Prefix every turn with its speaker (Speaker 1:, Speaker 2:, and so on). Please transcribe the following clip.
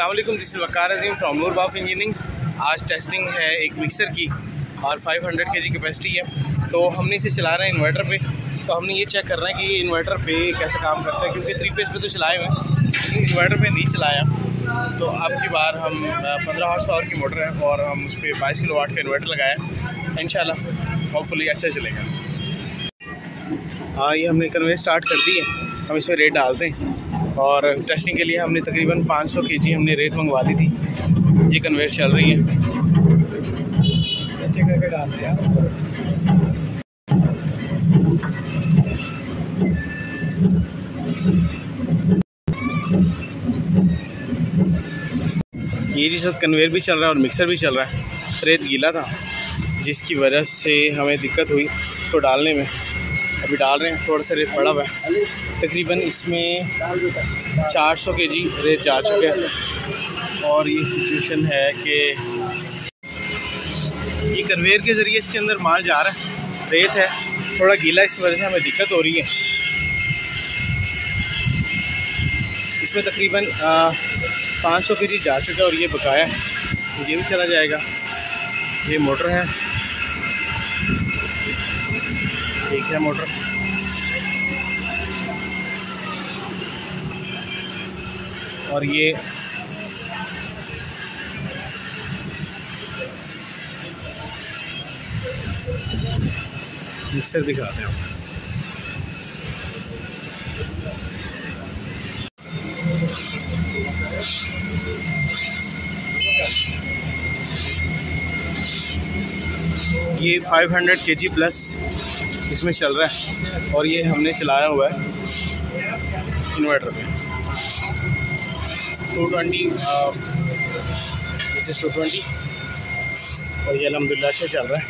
Speaker 1: Allam this Waqar Azeem from नूर बाफ engineering आज testing है एक मिक्सर की और 500 हंड्रेड के जी कैपेसिटी है। तो हमने इसे चला रहे हैं इन्वर्टर पे। तो हमने ये चेक करना है कि ये इन्वर्टर पे कैसे काम करता है, क्योंकि थ्री फेस पे तो चलाए हुए हैं। इन्वर्टर पे नहीं चलाया। तो अब की बार हम पंद्रह हॉर्स पावर की मोटर है और हम उस पर बाईस किलो वाट का इन्वर्टर लगाया इन शाला होपफुली अच्छा चलेगा। हाँ ये हमने कन्वे स्टार्ट कर दी है। हम इस पर रेट डालते हैं। और टेस्टिंग के लिए हमने तकरीबन 500 केजी हमने रेत मंगवा ली थी। ये कन्वेयर चल रही है। ये जिस वक्त कन्वेयर भी चल रहा है और मिक्सर भी चल रहा है। रेत गीला था, जिसकी वजह से हमें दिक्कत हुई तो डालने में। अभी डाल रहे हैं, थोड़ा सा रेत पड़ा हुआ है। तकरीबन इसमें 400 के जी रेत जा चुके हैं। और ये सिचुएशन है कि ये कन्वेयर के ज़रिए इसके अंदर माल जा रहा है। रेत है, थोड़ा गीला इस वजह से हमें दिक्कत हो रही है। इसमें तकरीबन पाँच सौ के जी जा चुका है और ये बकाया है। ये भी चला जाएगा। ये मोटर है। ठीक है मोटर। और ये मिक्सर दिखाते हैं ये 500 केजी प्लस इसमें चल रहा है और ये हमने चलाया हुआ है इन्वर्टर पे। Two twenty two twenty. और ये अलहमदिल्ला अच्छा चल रहा है।